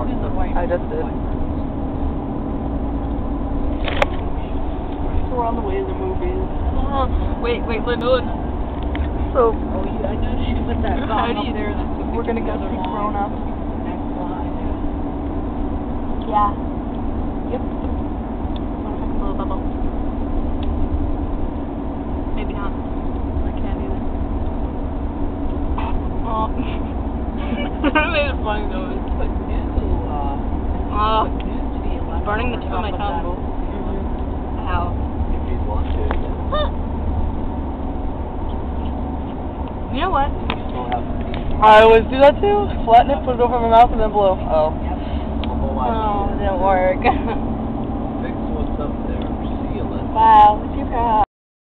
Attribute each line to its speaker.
Speaker 1: I just did. So we're on the way to the movies.
Speaker 2: Oh, wait, wait, let me.
Speaker 1: So
Speaker 3: Oh, yeah, I know she put that
Speaker 2: How do you-
Speaker 3: up there that
Speaker 1: we're gonna go see. Grown Up.
Speaker 3: Next line.
Speaker 2: Yeah.
Speaker 1: Yep.
Speaker 2: Little bubble. Maybe not.
Speaker 1: I can't either.
Speaker 2: Oh. I made a funny noise.
Speaker 3: Put new, uh,
Speaker 2: Oh,
Speaker 3: put new to the
Speaker 2: burning the
Speaker 3: on
Speaker 2: tip of my
Speaker 3: top
Speaker 2: tongue.
Speaker 3: that.
Speaker 2: Ow.
Speaker 4: If you want to,
Speaker 2: You know what?
Speaker 4: you still have to
Speaker 1: I always do that too. Flatten it, put it over my mouth, and then blow. Oh.
Speaker 4: the
Speaker 2: Oh, it didn't work.